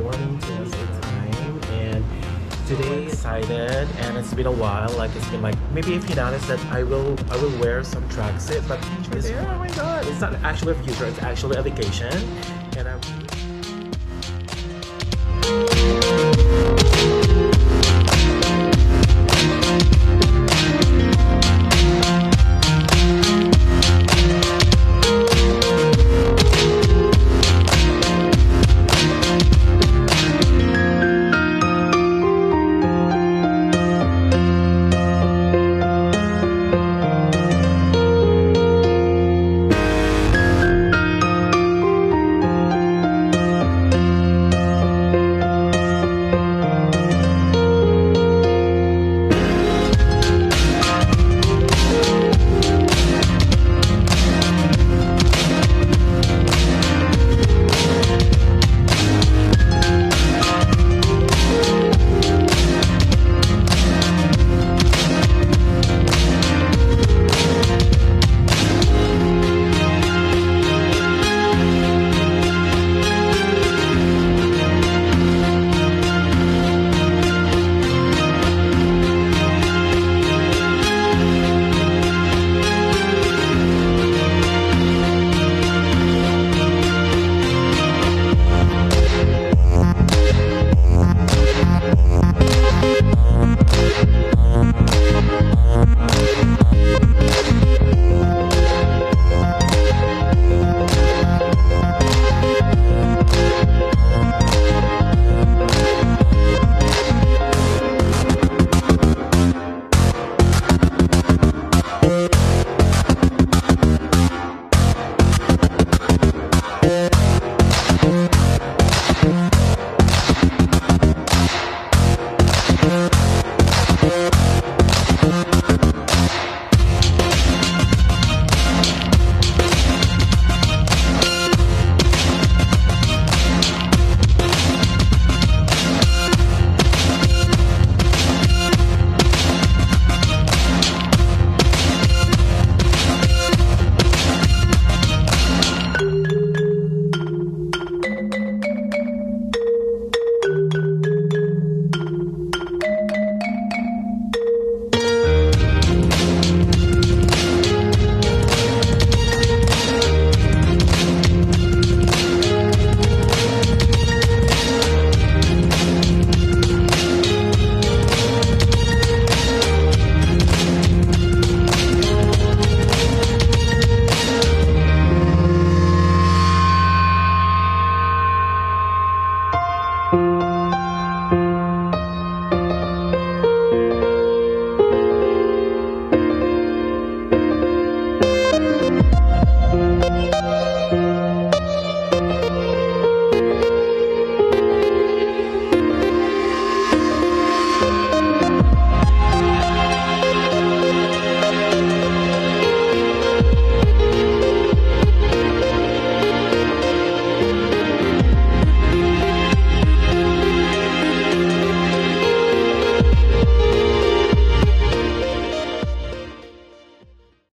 morning to time and today excited and it's been a while like it's been like maybe if you notice that I will I will wear some tracksuit but future oh my god. it's not actually a future it's actually a vacation and I'm